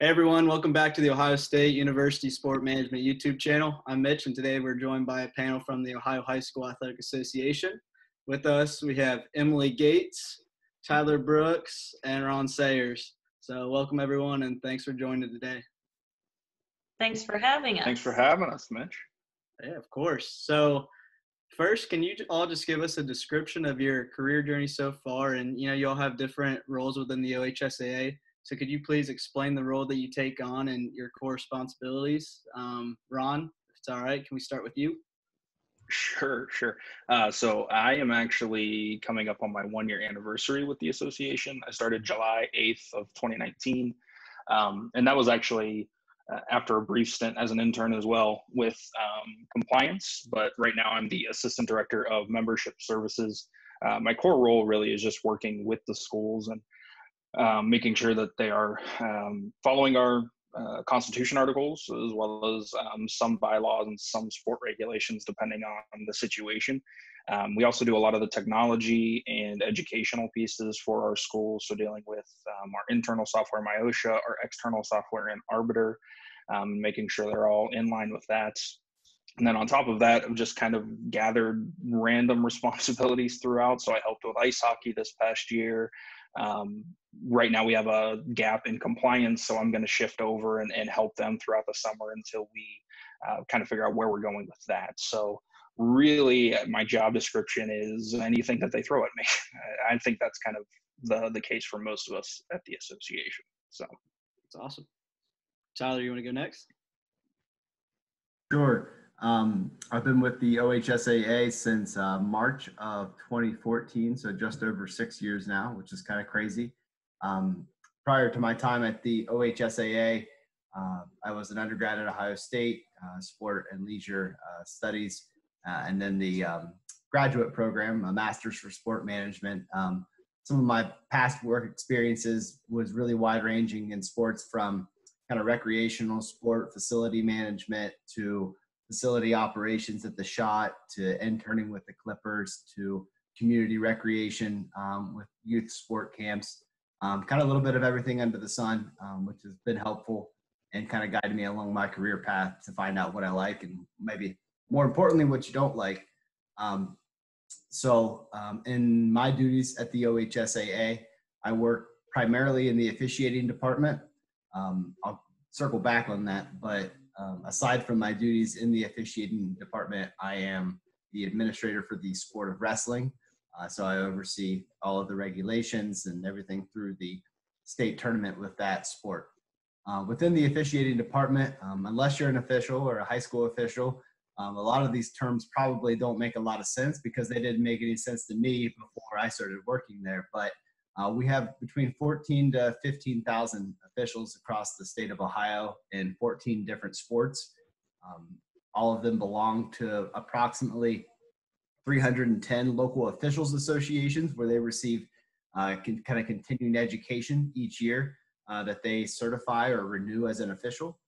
Hey everyone, welcome back to the Ohio State University Sport Management YouTube channel. I'm Mitch, and today we're joined by a panel from the Ohio High School Athletic Association. With us, we have Emily Gates, Tyler Brooks, and Ron Sayers. So, welcome everyone, and thanks for joining today. Thanks for having us. Thanks for having us, Mitch. Yeah, of course. So, first, can you all just give us a description of your career journey so far? And you know, you all have different roles within the OHSAA. So could you please explain the role that you take on and your core responsibilities? Um, Ron, if it's all right, can we start with you? Sure, sure. Uh, so I am actually coming up on my one year anniversary with the association. I started July 8th of 2019. Um, and that was actually uh, after a brief stint as an intern as well with um, compliance. But right now I'm the assistant director of membership services. Uh, my core role really is just working with the schools and um, making sure that they are um, following our uh, constitution articles as well as um, some bylaws and some sport regulations depending on the situation. Um, we also do a lot of the technology and educational pieces for our schools, so dealing with um, our internal software, MyOHSAA, our external software, and Arbiter, um, making sure they're all in line with that. And then on top of that, I've just kind of gathered random responsibilities throughout. So I helped with ice hockey this past year. Um, right now we have a gap in compliance, so I'm going to shift over and, and help them throughout the summer until we uh, kind of figure out where we're going with that. So really, my job description is anything that they throw at me. I think that's kind of the the case for most of us at the association. So it's awesome. Tyler, you want to go next? Sure. Um, I've been with the OHSAA since uh, March of 2014, so just over six years now, which is kind of crazy. Um, prior to my time at the OHSAA, uh, I was an undergrad at Ohio State, uh, sport and leisure uh, studies, uh, and then the um, graduate program, a master's for sport management. Um, some of my past work experiences was really wide ranging in sports from kind of recreational sport, facility management to facility operations at the Schott to interning with the Clippers to community recreation um, with youth sport camps. Um, kind of a little bit of everything under the sun, um, which has been helpful and kind of guided me along my career path to find out what I like and maybe more importantly, what you don't like. Um, so, um, in my duties at the OHSAA, I work primarily in the officiating department. Um, I'll circle back on that, but um, aside from my duties in the officiating department, I am the administrator for the sport of wrestling. Uh, so I oversee all of the regulations and everything through the state tournament with that sport. Uh, within the officiating department, um, unless you're an official or a high school official, um, a lot of these terms probably don't make a lot of sense because they didn't make any sense to me before I started working there. But uh, we have between 14 to 15,000 officials across the state of Ohio in 14 different sports. Um, all of them belong to approximately 310 local officials associations where they receive uh, kind of continuing education each year uh, that they certify or renew as an official.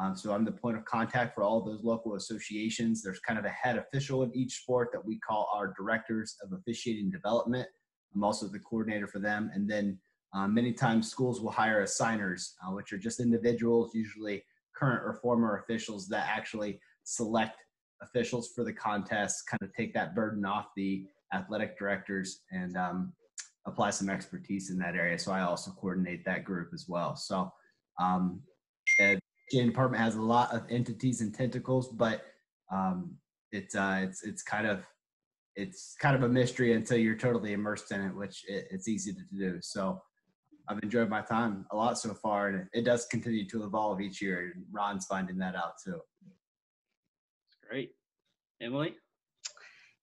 Um, so I'm the point of contact for all those local associations. There's kind of a head official in each sport that we call our directors of officiating development. I'm also the coordinator for them. And then uh, many times schools will hire assigners, uh, which are just individuals, usually current or former officials that actually select officials for the contest, kind of take that burden off the athletic directors and um, apply some expertise in that area. So I also coordinate that group as well. So um, the department has a lot of entities and tentacles, but um, it's uh, it's it's kind of it's kind of a mystery until you're totally immersed in it, which it, it's easy to do. So I've enjoyed my time a lot so far, and it, it does continue to evolve each year. And Ron's finding that out too. Great, Emily.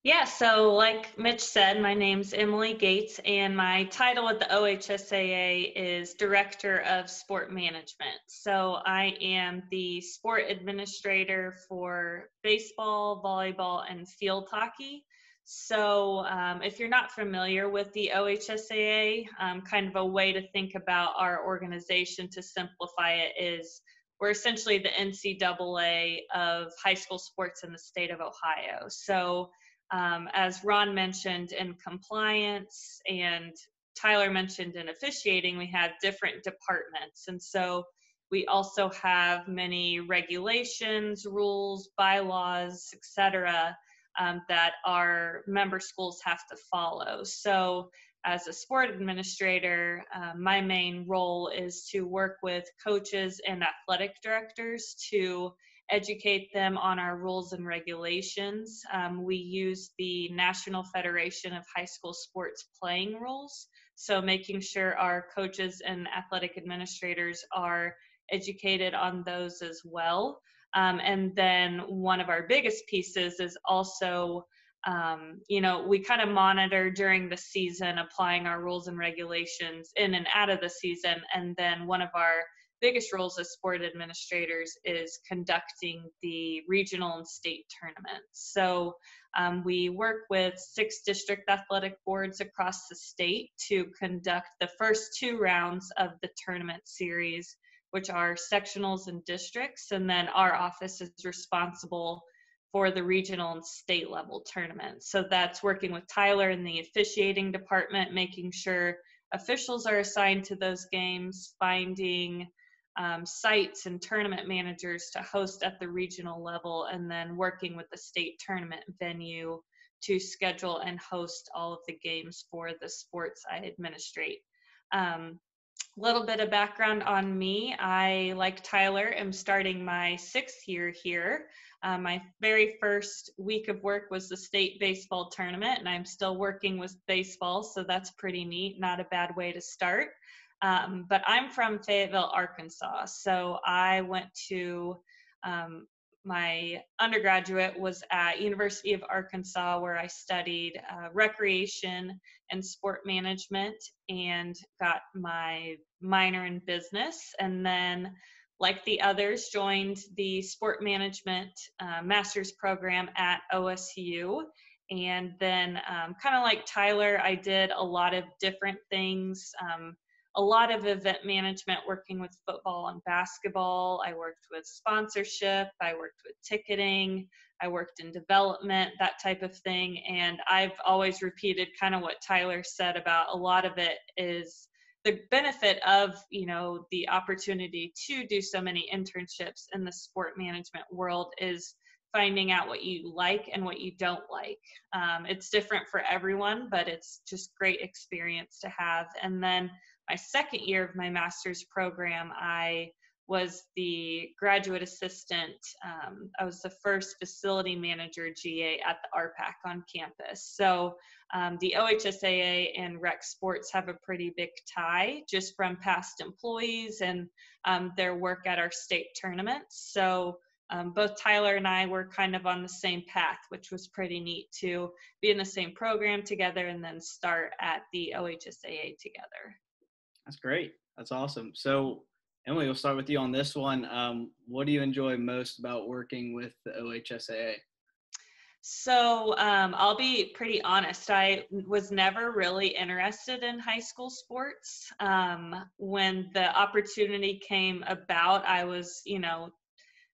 Yeah, so like Mitch said, my name's Emily Gates, and my title at the OHSAA is Director of Sport Management. So I am the sport administrator for baseball, volleyball, and field hockey. So, um, if you're not familiar with the OHSAA, um, kind of a way to think about our organization to simplify it is we're essentially the NCAA of high school sports in the state of Ohio. So, um, as Ron mentioned in compliance and Tyler mentioned in officiating, we have different departments. And so, we also have many regulations, rules, bylaws, etc., um, that our member schools have to follow. So, as a sport administrator, uh, my main role is to work with coaches and athletic directors to educate them on our rules and regulations. Um, we use the National Federation of High School Sports playing rules. So, making sure our coaches and athletic administrators are educated on those as well. Um, and then one of our biggest pieces is also, um, you know, we kind of monitor during the season, applying our rules and regulations in and out of the season. And then one of our biggest roles as sport administrators is conducting the regional and state tournaments. So um, we work with six district athletic boards across the state to conduct the first two rounds of the tournament series which are sectionals and districts, and then our office is responsible for the regional and state level tournaments. So that's working with Tyler in the officiating department, making sure officials are assigned to those games, finding um, sites and tournament managers to host at the regional level, and then working with the state tournament venue to schedule and host all of the games for the sports I administrate. Um, little bit of background on me. I, like Tyler, am starting my sixth year here. Uh, my very first week of work was the state baseball tournament, and I'm still working with baseball, so that's pretty neat. Not a bad way to start. Um, but I'm from Fayetteville, Arkansas, so I went to um, my undergraduate was at University of Arkansas where I studied uh, recreation and sport management and got my minor in business. And then like the others joined the sport management uh, master's program at OSU and then um, kind of like Tyler I did a lot of different things um, a lot of event management working with football and basketball. I worked with sponsorship, I worked with ticketing, I worked in development, that type of thing. And I've always repeated kind of what Tyler said about a lot of it is the benefit of you know the opportunity to do so many internships in the sport management world is finding out what you like and what you don't like um, it's different for everyone but it's just great experience to have and then my second year of my master's program, I was the graduate assistant. Um, I was the first facility manager GA at the RPAC on campus. So um, the OHSAA and rec sports have a pretty big tie just from past employees and um, their work at our state tournaments. So um, both Tyler and I were kind of on the same path, which was pretty neat to be in the same program together and then start at the OHSAA together. That's great. That's awesome. So, Emily, we'll start with you on this one. Um, what do you enjoy most about working with the OHSAA? So um, I'll be pretty honest. I was never really interested in high school sports. Um, when the opportunity came about, I was, you know,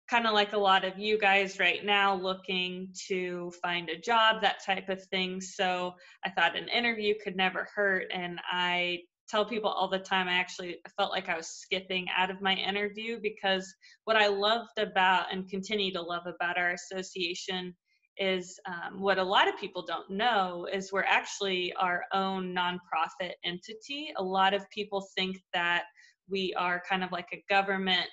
kind of like a lot of you guys right now, looking to find a job, that type of thing. So I thought an interview could never hurt, and I tell people all the time I actually felt like I was skipping out of my interview because what I loved about and continue to love about our association is um, what a lot of people don't know is we're actually our own nonprofit entity. A lot of people think that we are kind of like a government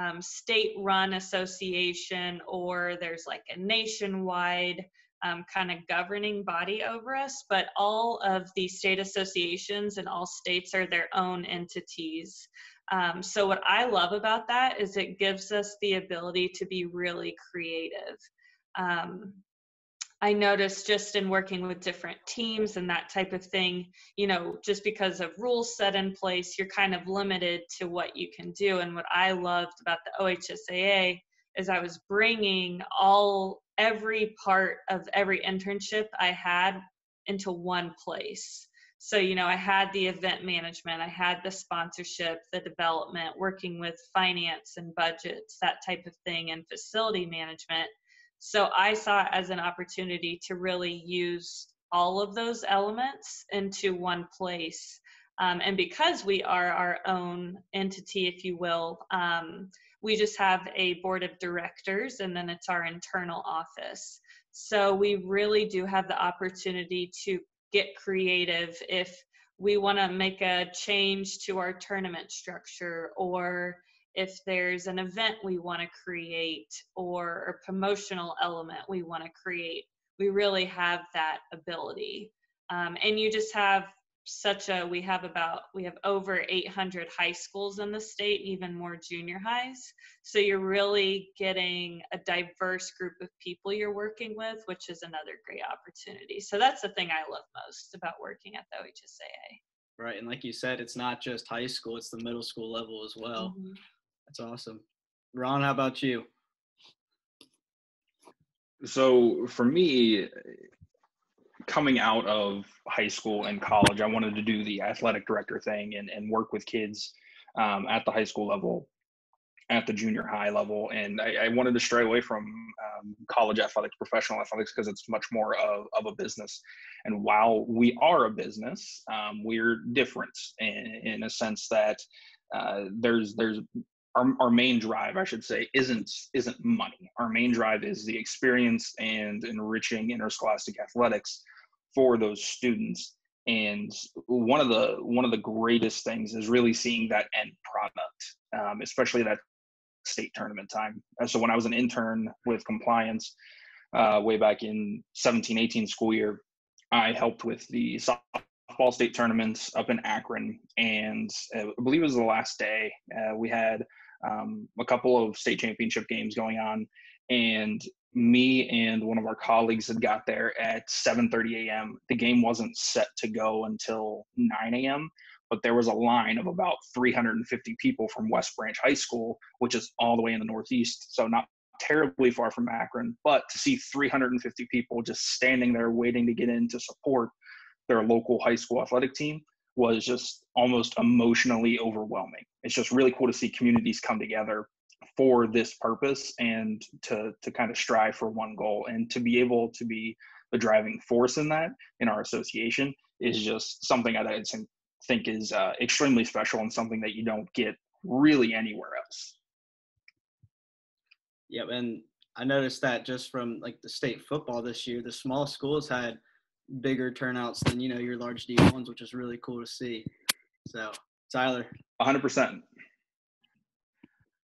um, state run association or there's like a nationwide um, kind of governing body over us, but all of the state associations and all states are their own entities. Um, so, what I love about that is it gives us the ability to be really creative. Um, I noticed just in working with different teams and that type of thing, you know, just because of rules set in place, you're kind of limited to what you can do. And what I loved about the OHSAA is I was bringing all every part of every internship I had into one place. So, you know, I had the event management, I had the sponsorship, the development, working with finance and budgets, that type of thing, and facility management. So, I saw it as an opportunity to really use all of those elements into one place Um, and because we are our own entity, if you will, um, we just have a board of directors and then it's our internal office. So we really do have the opportunity to get creative if we want to make a change to our tournament structure or if there's an event we want to create or a promotional element we want to create we really have that ability um, and you just have such a we have about we have over 800 high schools in the state even more junior highs. So you're really getting a diverse group of people you're working with which is another great opportunity. So that's the thing i love most about working at the ohsaa right and like you said it's not just high school it's the middle school level as well. Mm-hmm. that's awesome. Ron how about you? So for me coming out of high school and college, I wanted to do the athletic director thing and, and work with kids um, at the high school level, at the junior high level. And I, I wanted to stray away from um, college athletics, professional athletics, because it's much more of, of a business. And while we are a business, um, we're different in, in a sense that uh, there's there's our, our main drive i should say isn't isn't money. Our main drive is the experience and enriching interscholastic athletics for those students. And one of the one of the greatest things is really seeing that end product um, especially that state tournament time. So when i was an intern with compliance uh, way back in 17 18 school year i helped with the softball state tournaments up in akron. And uh, i believe it was the last day uh, we had um, a couple of state championship games going on and me and one of our colleagues had got there at 7:30 a.m. The game wasn't set to go until 9 a.m., but there was a line of about 350 people from West Branch High School, which is all the way in the Northeast, so not terribly far from Akron. But to see 350 people just standing there waiting to get in to support their local high school athletic team was just almost emotionally overwhelming. It's just really cool to see communities come together for this purpose and to to kind of strive for one goal and to be able to be the driving force in that in our association is just something that I think is uh, extremely special and something that you don't get really anywhere else. Yep, and I noticed that just from like the state football this year, the small schools had bigger turnouts than you know your large D ones, which is really cool to see. So, Tyler, 100 percent.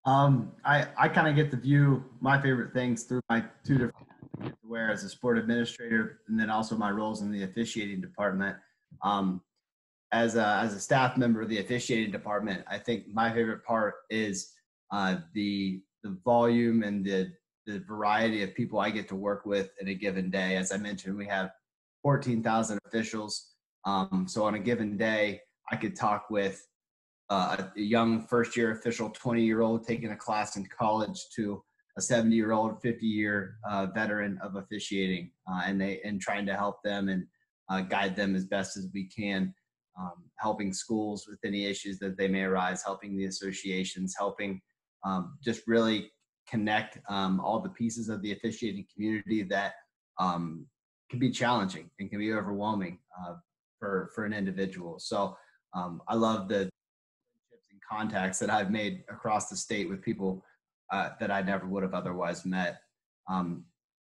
Um, I, I kind of get to view my favorite things through my two different where as a sport administrator and then also my roles in the officiating department. Um, as a, as a staff member of the officiating department, I think my favorite part is uh, the the volume and the the variety of people I get to work with in a given day. As I mentioned, we have 14,000 officials. Um, so on a given day, I could talk with uh, a young first year official 20 year old taking a class in college to a 70 year old 50 year uh, veteran of officiating uh, and they and trying to help them and uh, guide them as best as we can um, helping schools with any issues that they may arise helping the associations helping um, just really connect um, all the pieces of the officiating community that um, can be challenging and can be overwhelming uh, for for an individual so um, I love the and contacts that I've made across the state with people uh, that I never would have otherwise met. Um,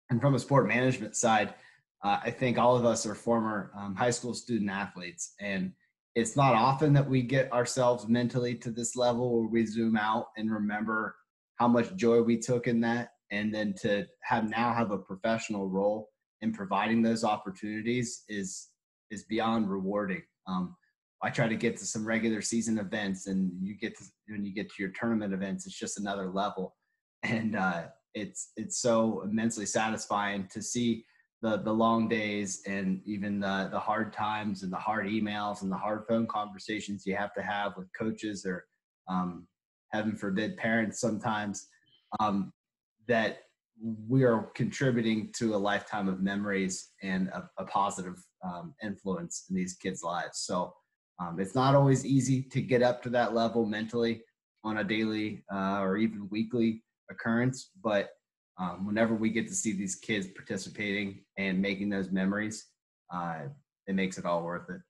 and from a sport management side, uh, I think all of us are former um, high school student athletes, and it's not often that we get ourselves mentally to this level where we zoom out and remember how much joy we took in that, and then to have now have a professional role in providing those opportunities is is beyond rewarding. Um, I try to get to some regular season events, and you get to when you get to your tournament events, it's just another level, and uh, it's it's so immensely satisfying to see the the long days and even the the hard times and the hard emails and the hard phone conversations you have to have with coaches or um, heaven forbid parents sometimes um, that we are contributing to a lifetime of memories and a, a positive um, influence in these kids' lives. So um, it's not always easy to get up to that level mentally on a daily uh, or even weekly occurrence, but um, whenever we get to see these kids participating and making those memories, uh, it makes it all worth it.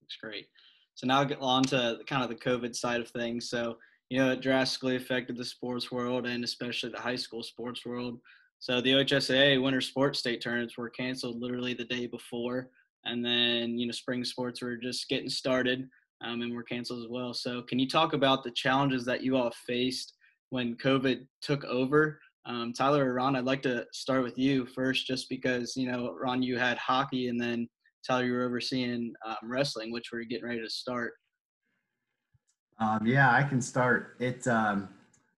That's great. So now I'll get on to kind of the COVID side of things. So, you know, it drastically affected the sports world and especially the high school sports world. So the OHSAA winter sports state tournaments were canceled literally the day before. And then, you know, spring sports were just getting started um, and were canceled as well. So can you talk about the challenges that you all faced when COVID took over? Um, Tyler or Ron, I'd like to start with you first, just because, you know, Ron, you had hockey and then Tyler, you were overseeing um, wrestling, which we're getting ready to start. Um, yeah, I can start. It um,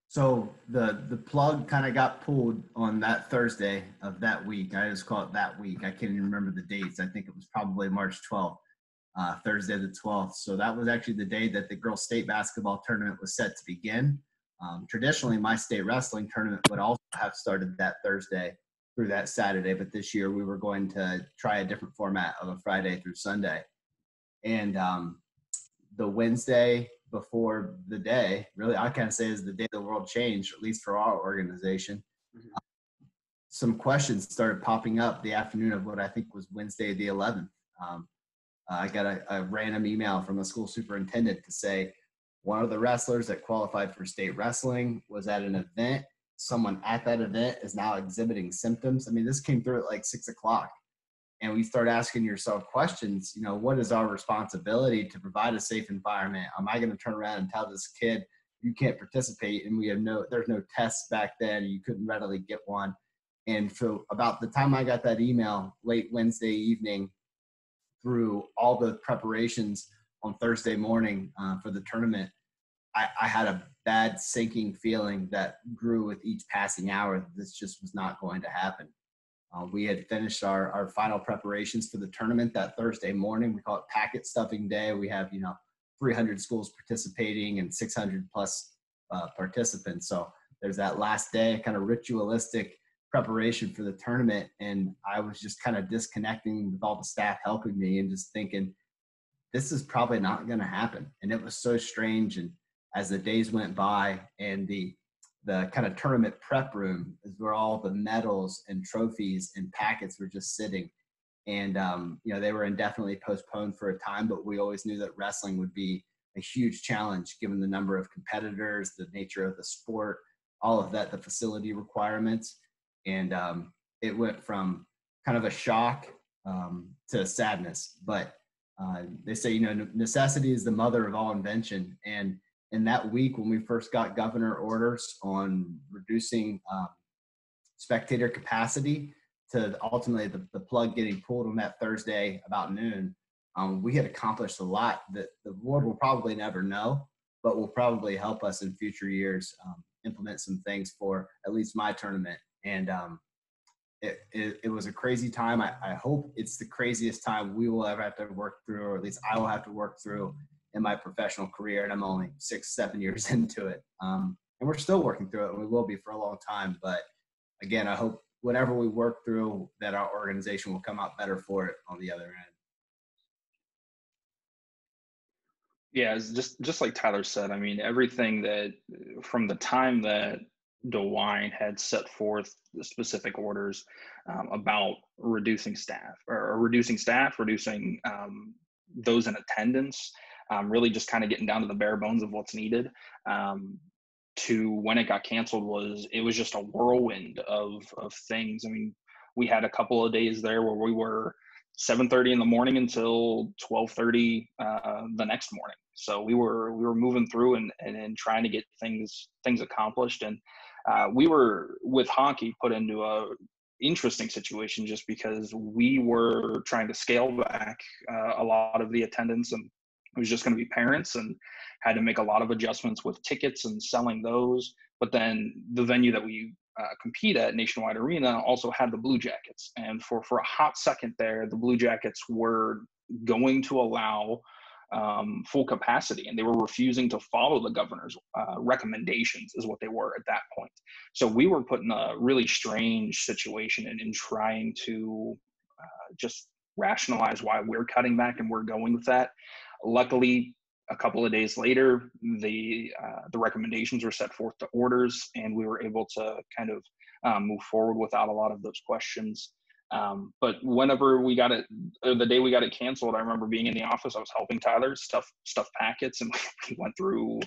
so the the plug kind of got pulled on that Thursday of that week. I just call it that week. I can't even remember the dates. I think it was probably March 12th, uh, Thursday the 12th. So that was actually the day that the girls' state basketball tournament was set to begin. Um, traditionally, my state wrestling tournament would also have started that Thursday through that Saturday, but this year we were going to try a different format of a Friday through Sunday. And um, the Wednesday before the day, really, I kind of say is the day the world changed, at least for our organization. Mm-hmm. some questions started popping up the afternoon of what I think was Wednesday the 11th. Um, I got a, a random email from a school superintendent to say one of the wrestlers that qualified for state wrestling was at an event someone at that event is now exhibiting symptoms. I mean, this came through at like six o'clock. And we start asking yourself questions, you know, what is our responsibility to provide a safe environment? Am I going to turn around and tell this kid you can't participate and we have no there's no tests back then, you couldn't readily get one. And so about the time I got that email late Wednesday evening through all the preparations on Thursday morning uh, for the tournament, I, I had a bad sinking feeling that grew with each passing hour this just was not going to happen. Uh, we had finished our, our final preparations for the tournament that Thursday morning. We call it packet stuffing day. We have, you know, 300 schools participating and 600 plus uh, participants. So there's that last day, kind of ritualistic preparation for the tournament. And I was just kind of disconnecting with all the staff helping me and just thinking, this is probably not going to happen. And it was so strange. And as the days went by and the the kind of tournament prep room is where all the medals and trophies and packets were just sitting. And um, you know they were indefinitely postponed for a time but we always knew that wrestling would be a huge challenge given the number of competitors the nature of the sport all of that the facility requirements. And um, it went from kind of a shock um, to sadness. But uh, they say you know necessity is the mother of all invention. And in that week when we first got governor orders on reducing um, spectator capacity to ultimately the, the plug getting pulled on that Thursday about noon, um, we had accomplished a lot that the board will probably never know, but will probably help us in future years um, implement some things for at least my tournament. And um, it, it, it, was a crazy time. I, I hope it's the craziest time we will ever have to work through, or at least I will have to work through in my professional career, and I'm only six, seven years into it. Um, and we're still working through it, and we will be for a long time. But again, I hope whatever we work through, that our organization will come out better for it on the other end. Yeah, just just like Tyler said, I mean, everything that from the time that DeWine had set forth the specific orders um, about reducing staff or, reducing staff, reducing um, those in attendance, um, really just kind of getting down to the bare bones of what's needed. Um, to when it got canceled was it was just a whirlwind of of things. I mean, we had a couple of days there where we were 7:30 in the morning until 12:30 uh, the next morning. So we were we were moving through and, and, and trying to get things things accomplished. And uh, we were with hockey put into a interesting situation just because we were trying to scale back uh, a lot of the attendance and it was just going to be parents and had to make a lot of adjustments with tickets and selling those. But then the venue that we uh, compete at, Nationwide Arena, also had the Blue Jackets. And for, for a hot second there, the Blue Jackets were going to allow um, full capacity and they were refusing to follow the governor's uh, recommendations, is what they were at that point. So we were put in a really strange situation in, in trying to uh, just rationalize why we're cutting back and we're going with that. Luckily, a couple of days later, the uh, the recommendations were set forth to orders, and we were able to kind of um, move forward without a lot of those questions. Um, but whenever we got it, the day we got it canceled, I remember being in the office. I was helping Tyler stuff stuff packets, and we went through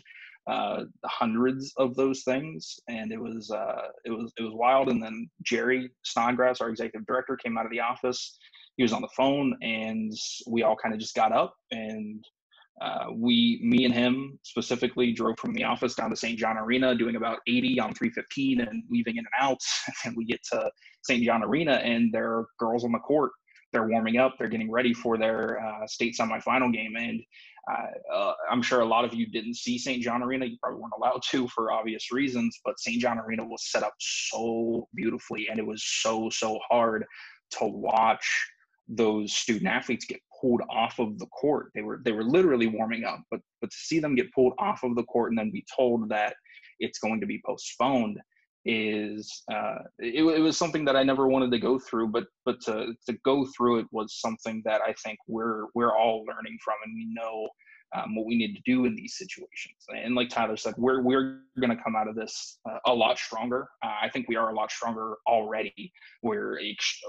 uh, hundreds of those things, and it was uh, it was it was wild. And then Jerry Snodgrass, our executive director, came out of the office. He was on the phone, and we all kind of just got up and uh, we, me and him specifically, drove from the office down to St. John Arena, doing about 80 on 315 and weaving in and out. And we get to St. John Arena, and there are girls on the court. They're warming up. They're getting ready for their uh, state semifinal game. And uh, uh I'm sure a lot of you didn't see St. John Arena. You probably weren't allowed to for obvious reasons. But St. John Arena was set up so beautifully, and it was so so hard to watch those student athletes get pulled off of the court. They were they were literally warming up, but but to see them get pulled off of the court and then be told that it's going to be postponed is uh, it, it was something that I never wanted to go through, but but to to go through it was something that I think we're we're all learning from, and we know um, what we need to do in these situations. And like Tyler said, we're we're going to come out of this uh, a lot stronger. Uh, I think we are a lot stronger already. We're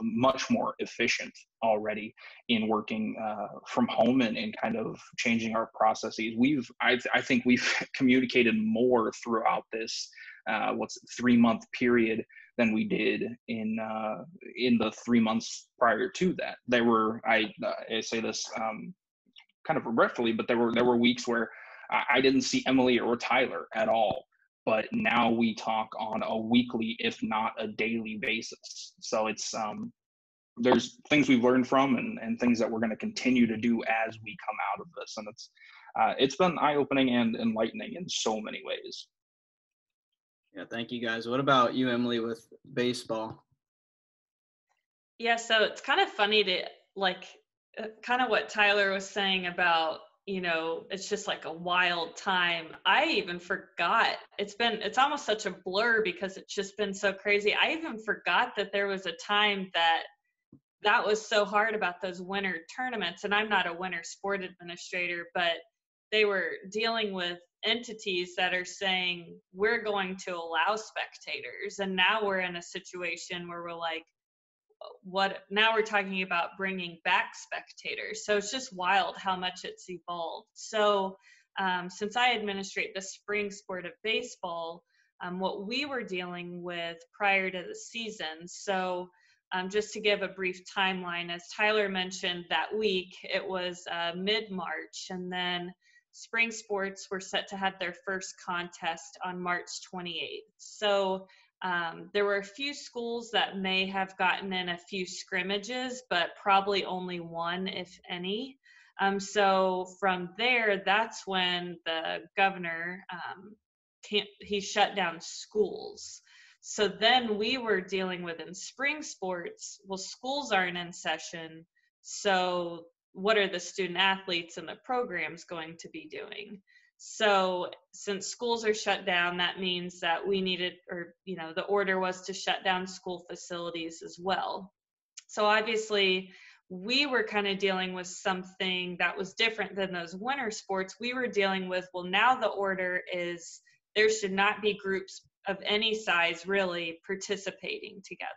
much more efficient already in working uh, from home and, and kind of changing our processes. We've I, I think we've communicated more throughout this uh, what's three month period than we did in uh, in the three months prior to that. There were I, I say this um, kind of regretfully, but there were there were weeks where I didn't see Emily or Tyler at all. But now we talk on a weekly, if not a daily basis. So it's um, there's things we've learned from and, and things that we're going to continue to do as we come out of this. And it's uh, it's been eye opening and enlightening in so many ways. Yeah, thank you guys. What about you, Emily, with baseball? Yeah, so it's kind of funny to like Uh, kind of what Tyler was saying about you know it's just like a wild time. I even forgot it's been it's almost such a blur because it's just been so crazy. I even forgot that there was a time that that was so hard about those winter tournaments and i'm not a winter sport administrator but they were dealing with entities that are saying we're going to allow spectators and now we're in a situation where we're like what now we're talking about bringing back spectators. So it's just wild how much it's evolved. So um, since I administrate the spring sport of baseball, um, what we were dealing with prior to the season. So um, just to give a brief timeline, as Tyler mentioned that week, it was uh, mid March, and then spring sports were set to have their first contest on March 28th. So um, there were a few schools that may have gotten in a few scrimmages, but probably only one, if any. Um, so from there, that's when the governor um, he shut down schools. So then we were dealing with in spring sports. Well, schools aren't in session, so what are the student athletes and the programs going to be doing? So since schools are shut down, that means that we needed, or, you know, the order was to shut down school facilities as well. So obviously, we were kind of dealing with something that was different than those winter sports. We were dealing with, well, now the order is there should not be groups of any size really participating together.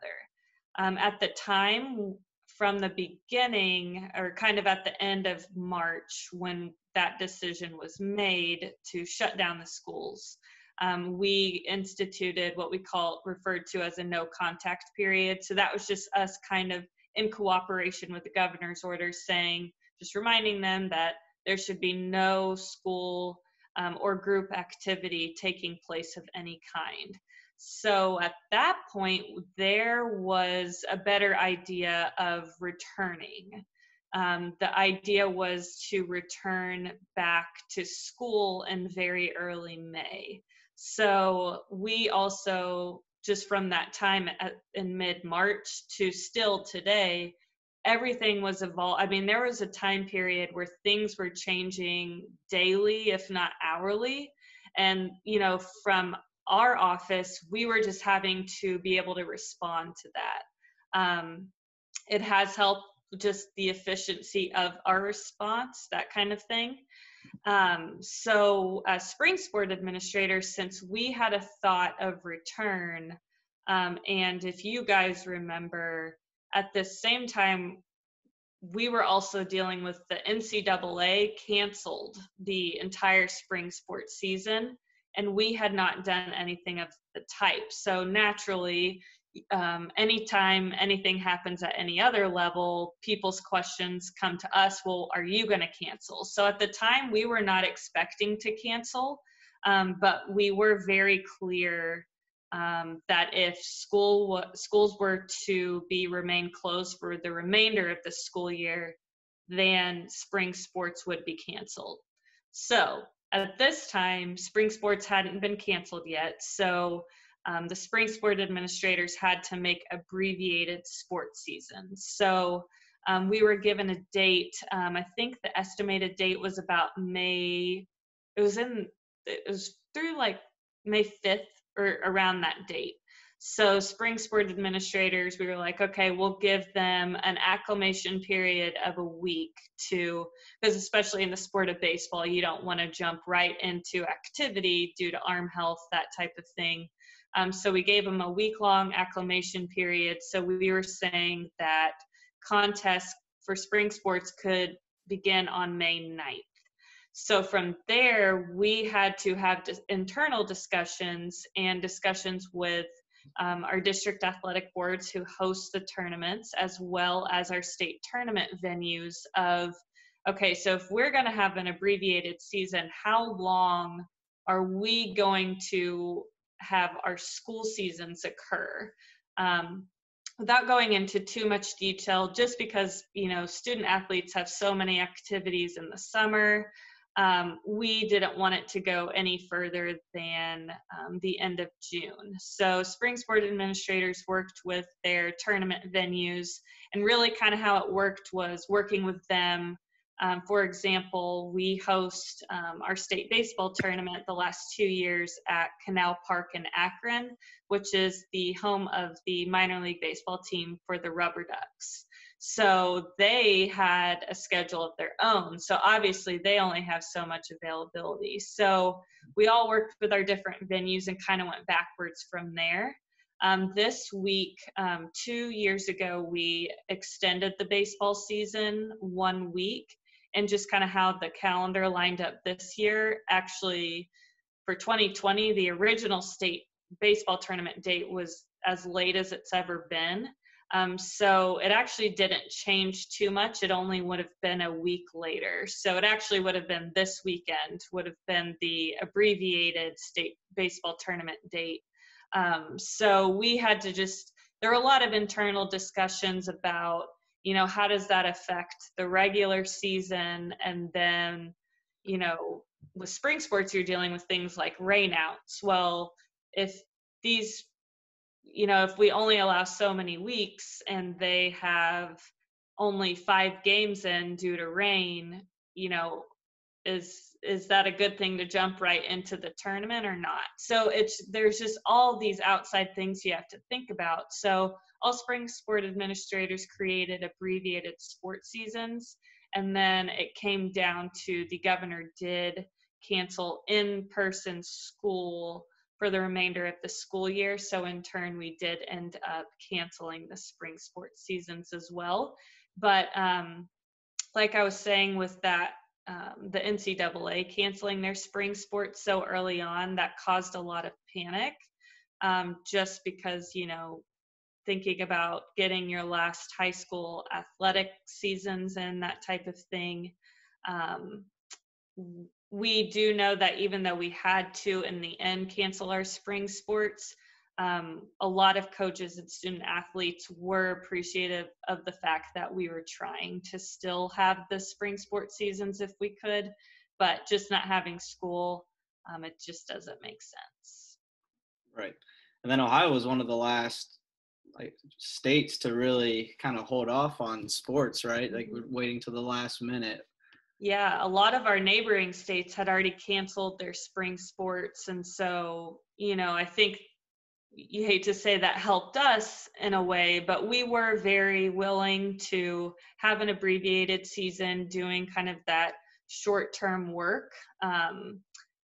Um, at the time, from the beginning, or kind of at the end of March, when that decision was made to shut down the schools. Um, we instituted what we call referred to as a no contact period. So that was just us kind of in cooperation with the governor's orders saying, just reminding them that there should be no school um, or group activity taking place of any kind. So at that point, there was a better idea of returning um, the idea was to return back to school in very early May. So we also, just from that time at, in mid March to still today, everything was evolved. I mean, there was a time period where things were changing daily, if not hourly. And, you know, from our office, we were just having to be able to respond to that. Um, it has helped just the efficiency of our response, that kind of thing. Um, so, as spring sport administrators, since we had a thought of return, um, and if you guys remember, at the same time, we were also dealing with the NCAA canceled the entire spring sports season, and we had not done anything of the type. So naturally, um, anytime anything happens at any other level, people's questions come to us. Well, are you going to cancel? So at the time, we were not expecting to cancel, um, but we were very clear um, that if school schools were to be remain closed for the remainder of the school year, then spring sports would be canceled. So at this time, spring sports hadn't been canceled yet. So um, the spring sport administrators had to make abbreviated sports seasons. So um, we were given a date. Um, I think the estimated date was about May. It was in. It was through like May 5th or around that date. So spring sport administrators, we were like, okay, we'll give them an acclimation period of a week to, because especially in the sport of baseball, you don't want to jump right into activity due to arm health, that type of thing. Um, so we gave them a week long acclimation period. So we were saying that contests for spring sports could begin on May 9th. So from there, we had to have internal discussions and discussions with um, our district athletic boards who host the tournaments, as well as our state tournament venues. Of okay, so if we're going to have an abbreviated season, how long are we going to have our school seasons occur. Um, without going into too much detail, just because you know student athletes have so many activities in the summer, um, we didn't want it to go any further than um, the end of June. So spring sport administrators worked with their tournament venues, and really kind of how it worked was working with them um, for example, we host um, our state baseball tournament the last two years at Canal Park in Akron, which is the home of the minor league baseball team for the Rubber Ducks. So they had a schedule of their own. So obviously they only have so much availability. So we all worked with our different venues and kind of went backwards from there. Um, this week, um, two years ago, we extended the baseball season one week and just kind of how the calendar lined up this year. Actually, for 2020, the original state baseball tournament date was as late as it's ever been. Um, so it actually didn't change too much. It only would have been a week later. So it actually would have been this weekend, would have been the abbreviated state baseball tournament date. Um, so we had to just, there were a lot of internal discussions about you know how does that affect the regular season? And then you know with spring sports you're dealing with things like rainouts. Well if these you know if we only allow so many weeks and they have only five games in due to rain you know is is that a good thing to jump right into the tournament or not? So it's there's just all these outside things you have to think about. So all spring sport administrators created abbreviated sport seasons. And then it came down to the governor did cancel in person school for the remainder of the school year. So, in turn, we did end up canceling the spring sports seasons as well. But, um, like I was saying, with that, um, the NCAA canceling their spring sports so early on, that caused a lot of panic um, just because, you know, thinking about getting your last high school athletic seasons and that type of thing. Um, we do know that even though we had to, in the end, cancel our spring sports, um, a lot of coaches and student athletes were appreciative of the fact that we were trying to still have the spring sports seasons if we could, but just not having school, um, it just doesn't make sense. Right. And then Ohio was one of the last like states to really kind of hold off on sports, right? Like we're waiting till the last minute. Yeah, a lot of our neighboring states had already canceled their spring sports. And so, you know, I think you hate to say that helped us in a way, but we were very willing to have an abbreviated season doing kind of that short term work. Um,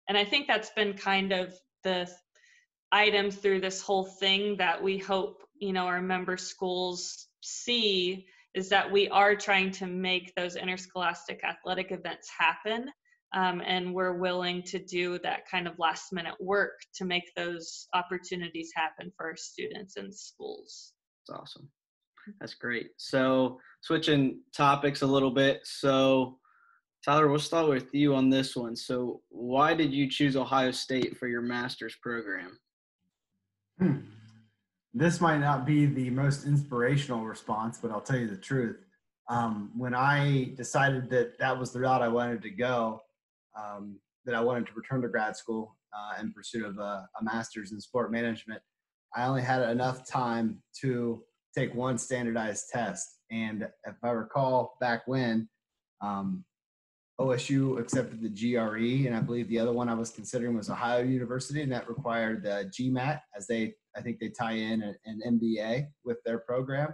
and I think that's been kind of the item through this whole thing that we hope you know our member schools see is that we are trying to make those interscholastic athletic events happen. Um, and we're willing to do that kind of last minute work to make those opportunities happen for our students and schools. That's awesome. That's great. So, switching topics a little bit. So, Tyler, we'll start with you on this one. So, why did you choose Ohio State for your master's program? This might not be the most inspirational response, but I'll tell you the truth. Um, when I decided that that was the route I wanted to go, um, that I wanted to return to grad school uh, in pursuit of a, a master's in sport management, I only had enough time to take one standardized test. And if I recall back when, um, OSU accepted the GRE, and I believe the other one I was considering was Ohio University, and that required the GMAT, as they I think they tie in an, MBA with their program.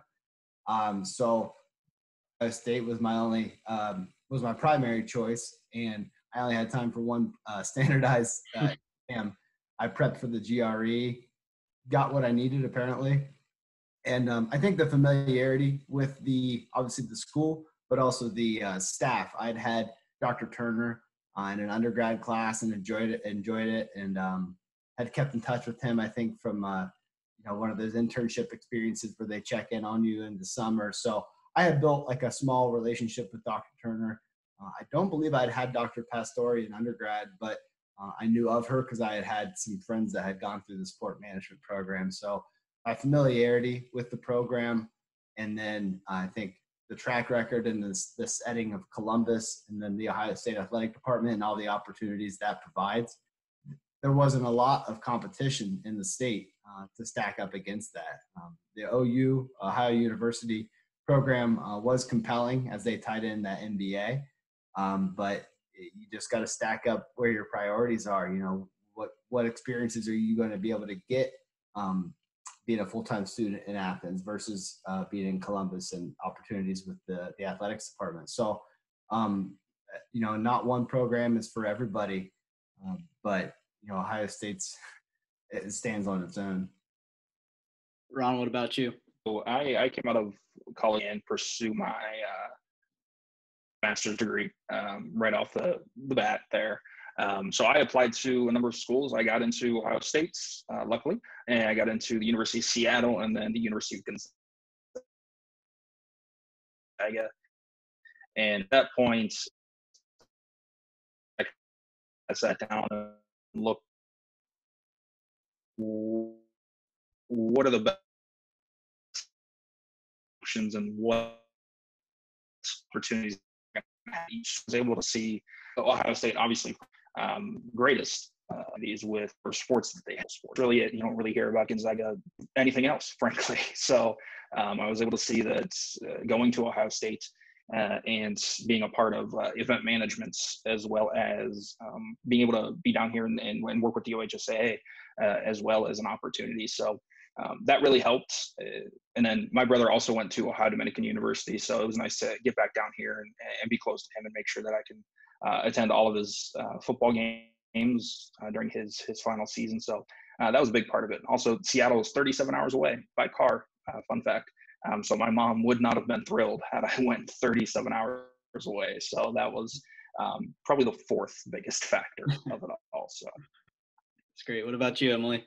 Um, so Ohio State was my only um, was my primary choice, and I only had time for one uh, standardized uh, exam. I prepped for the GRE, got what I needed apparently, and um, I think the familiarity with the obviously the school, but also the uh, staff. I'd had Dr. Turner uh, in an undergrad class and enjoyed it. Enjoyed it, and um, had kept in touch with him. I think from uh, you know one of those internship experiences where they check in on you in the summer. So I had built like a small relationship with Dr. Turner. Uh, I don't believe I'd had Dr. Pastore in undergrad, but uh, I knew of her because I had had some friends that had gone through the sport management program. So my familiarity with the program, and then I think the track record and this, the setting of Columbus and then the Ohio State Athletic Department and all the opportunities that provides. There wasn't a lot of competition in the state uh, to stack up against that. Um, the OU, Ohio University program uh, was compelling as they tied in that MBA, um, but you just got to stack up where your priorities are. You know, what, what experiences are you going to be able to get um, being a full-time student in Athens versus uh, being in Columbus and opportunities with the, the athletics department. So, um, you know, not one program is for everybody, um, but you know, Ohio State's it stands on its own. Ron, what about you? So I, I came out of college and pursue my uh, master's degree um, right off the, the bat there. Um, so I applied to a number of schools. I got into Ohio State, uh, luckily, and I got into the University of Seattle and then the University of Gonzaga. And at that point, I sat down and looked, what are the best options and what opportunities I was able to see Ohio State obviously um, greatest uh, these with or sports that they have. Sports. Really, it. you don't really hear about Gonzaga anything else, frankly. So um, I was able to see that uh, going to Ohio State uh, and being a part of uh, event management as well as um, being able to be down here and, and, and work with the OHSAA uh, as well as an opportunity. So um, that really helped. Uh, and then my brother also went to Ohio Dominican University, so it was nice to get back down here and, and be close to him and make sure that I can uh, attend all of his uh, football games uh, during his his final season. So uh, that was a big part of it. Also, Seattle is 37 hours away by car. Uh, fun fact. Um, so my mom would not have been thrilled had I went 37 hours away. So that was um, probably the fourth biggest factor of it all. So that's great. What about you, Emily?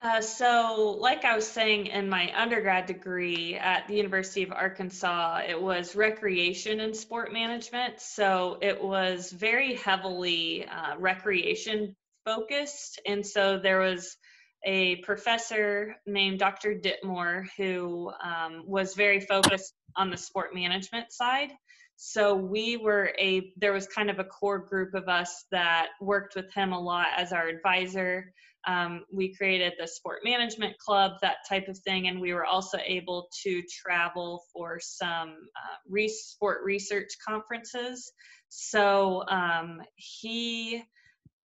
Uh, so, like I was saying in my undergrad degree at the University of Arkansas, it was recreation and sport management. So, it was very heavily uh, recreation focused. And so, there was a professor named Dr. Dittmore who um, was very focused on the sport management side. So we were a there was kind of a core group of us that worked with him a lot as our advisor. Um, we created the sport management club, that type of thing, and we were also able to travel for some uh, re- sport research conferences. So um, he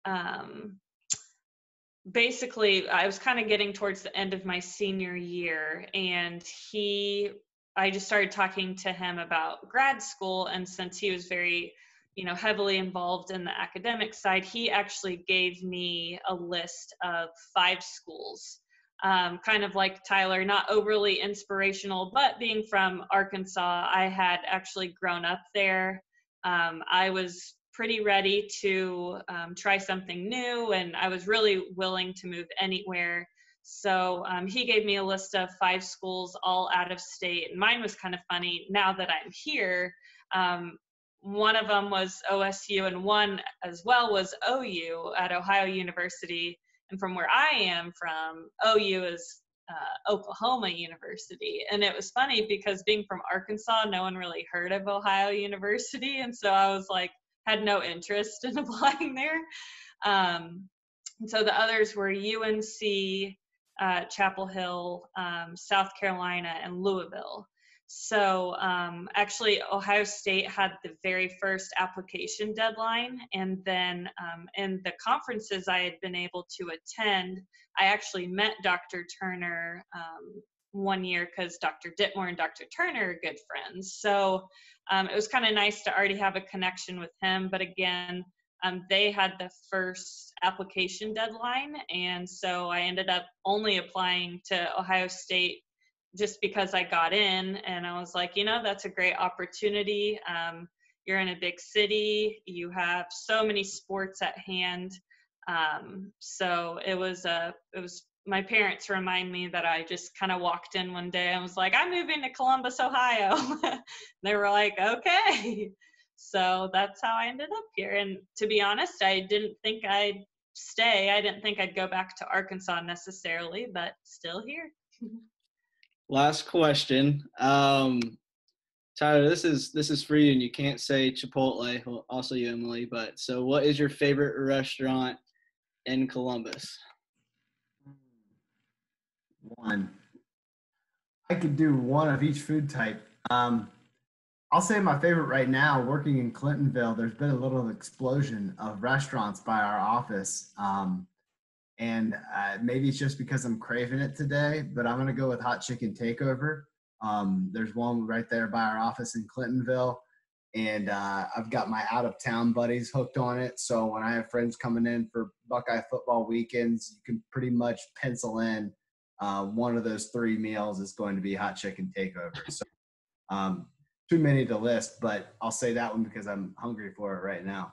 um, basically, I was kind of getting towards the end of my senior year, and he, I just started talking to him about grad school, and since he was very you know heavily involved in the academic side he actually gave me a list of five schools um, kind of like Tyler, not overly inspirational, but being from Arkansas, I had actually grown up there. Um, I was pretty ready to um, try something new, and I was really willing to move anywhere. So um, he gave me a list of five schools all out of state. And mine was kind of funny. Now that I'm here, um, one of them was OSU, and one as well was OU at Ohio University. And from where I am from, OU is uh, Oklahoma University. And it was funny because being from Arkansas, no one really heard of Ohio University. And so I was like, had no interest in applying there. Um, and so the others were UNC, uh, Chapel Hill, um, South Carolina, and Louisville. So um, actually, Ohio State had the very first application deadline, and then um, in the conferences I had been able to attend, I actually met Dr. Turner um, one year because Dr. Dittmore and Dr. Turner are good friends. So um, it was kind of nice to already have a connection with him. But again, um, they had the first application deadline, and so I ended up only applying to Ohio State just because I got in and I was like, you know, that's a great opportunity. Um, you're in a big city, you have so many sports at hand. Um, so it was a, it was my parents remind me that I just kind of walked in one day and was like, I'm moving to Columbus, Ohio. they were like, okay. So that's how I ended up here. And to be honest, I didn't think I'd stay. I didn't think I'd go back to Arkansas necessarily, but still here. last question. Um, Tyler, this is this is for you, and you can't say Chipotle. Also you, Emily. But so, what is your favorite restaurant in Columbus? One. I could do one of each food type. Um, I'll say my favorite right now. Working in Clintonville, there's been a little explosion of restaurants by our office. Um, and uh, maybe it's just because I'm craving it today, but I'm gonna go with Hot Chicken Takeover. Um, there's one right there by our office in Clintonville, and uh, I've got my out of town buddies hooked on it. So when I have friends coming in for Buckeye football weekends, you can pretty much pencil in uh, one of those three meals is going to be Hot Chicken Takeover. So um, too many to list, but I'll say that one because I'm hungry for it right now.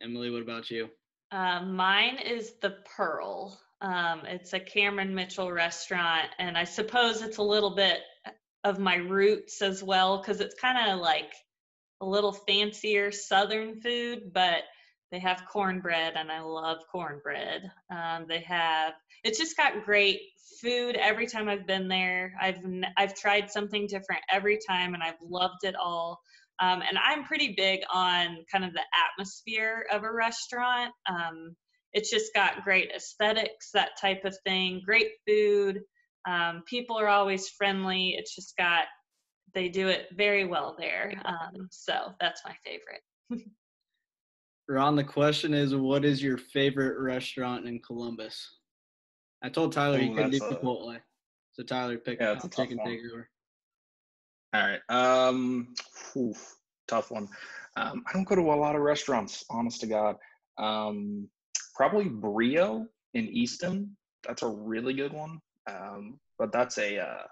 Emily, what about you? Uh, mine is the Pearl. Um, it's a Cameron Mitchell restaurant, and I suppose it's a little bit of my roots as well because it's kind of like a little fancier Southern food, but they have cornbread, and I love cornbread. Um, they have it's just got great food every time I've been there. I've I've tried something different every time, and I've loved it all. Um, and I'm pretty big on kind of the atmosphere of a restaurant. Um, it's just got great aesthetics, that type of thing, great food. Um, people are always friendly. It's just got, they do it very well there. Um, so that's my favorite. Ron, the question is what is your favorite restaurant in Columbus? I told Tyler Ooh, he couldn't do Chipotle. So Tyler picked yeah, chicken takeover. All right. Um, oof, tough one. Um, I don't go to a lot of restaurants, honest to God. Um, probably Brio in Easton. That's a really good one. Um, but that's a uh,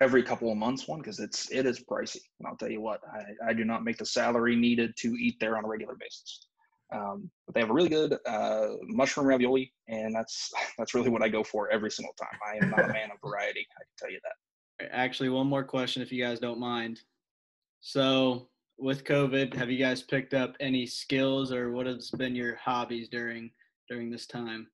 every couple of months one because it's it is pricey. And I'll tell you what, I, I do not make the salary needed to eat there on a regular basis. Um, but they have a really good uh, mushroom ravioli, and that's that's really what I go for every single time. I am not a man of variety. I can tell you that. Actually, one more question, if you guys don't mind. So, with COVID, have you guys picked up any skills, or what has been your hobbies during during this time?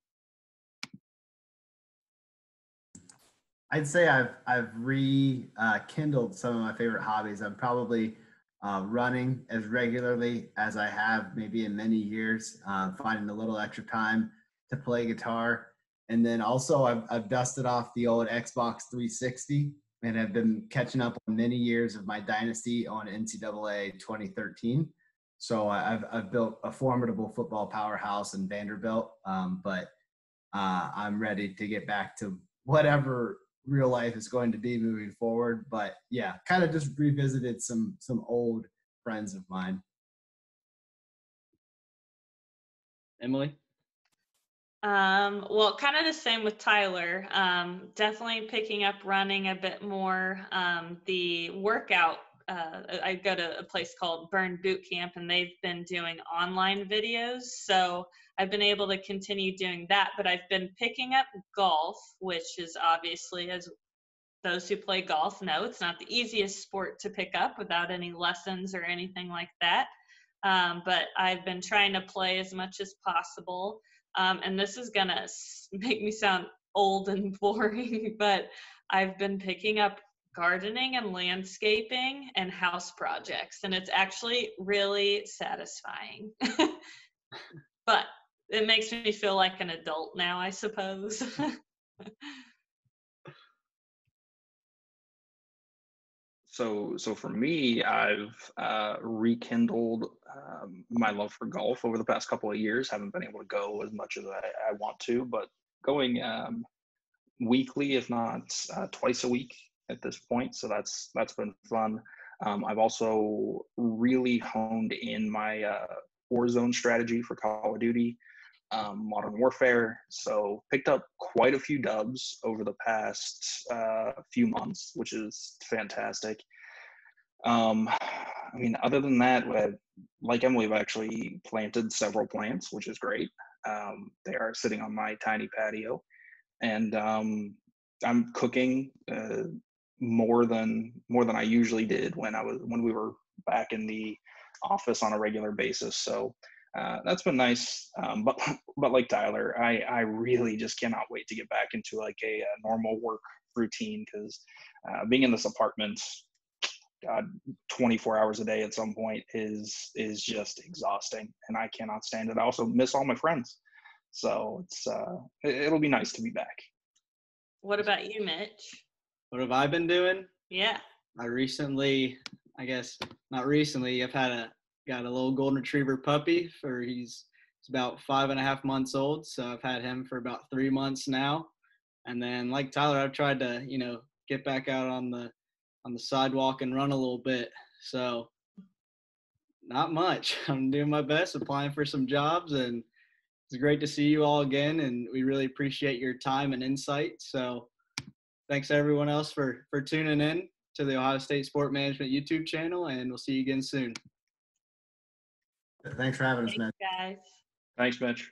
I'd say I've I've rekindled uh, some of my favorite hobbies. I'm probably uh, running as regularly as I have maybe in many years, uh, finding a little extra time to play guitar. And then also I've, I've dusted off the old Xbox 360 and I've been catching up on many years of my dynasty on NCAA 2013. So I've, I've built a formidable football powerhouse in Vanderbilt, um, but uh, I'm ready to get back to whatever real life is going to be moving forward. But yeah, kind of just revisited some some old friends of mine. Emily. Um, well, kind of the same with Tyler. Um, definitely picking up running a bit more. Um, the workout, uh, I go to a place called Burn Boot Camp, and they've been doing online videos. So I've been able to continue doing that, but I've been picking up golf, which is obviously, as those who play golf know, it's not the easiest sport to pick up without any lessons or anything like that. Um, but I've been trying to play as much as possible. Um, and this is to make me sound old and boring, but I've been picking up gardening and landscaping and house projects, and it's actually really satisfying. but it makes me feel like an adult now, I suppose. so so for me i've uh, rekindled um, my love for golf over the past couple of years. Haven't been able to go as much as i, I want to but going um, weekly if not uh, twice a week at this point so that's that's been fun. Um, i've also really honed in my uh, warzone strategy for call of duty um, Modern Warfare. So picked up quite a few dubs over the past uh, few months, which is fantastic. Um, I mean, other than that, like Emily, I've actually planted several plants, which is great. Um, they are sitting on my tiny patio, and um, I'm cooking uh, more than more than I usually did when I was when we were back in the office on a regular basis. So uh, that's been nice. Um, but but like Tyler, I I really just cannot wait to get back into like a, a normal work routine because uh, being in this apartment, God, 24 hours a day at some point is is just exhausting, and I cannot stand it. I also miss all my friends, so it's uh, it, it'll be nice to be back. What about you, Mitch? What have I been doing? Yeah. I recently, I guess not recently, I've had a got a little golden retriever puppy for he's he's about five and a half months old. So I've had him for about three months now. And then like Tyler, I've tried to, you know, get back out on the on the sidewalk and run a little bit. So not much. I'm doing my best, applying for some jobs and it's great to see you all again and we really appreciate your time and insight. So thanks everyone else for for tuning in to the Ohio State Sport Management YouTube channel and we'll see you again soon. Thanks for having us, Thanks, man. guys. Thanks, Mitch.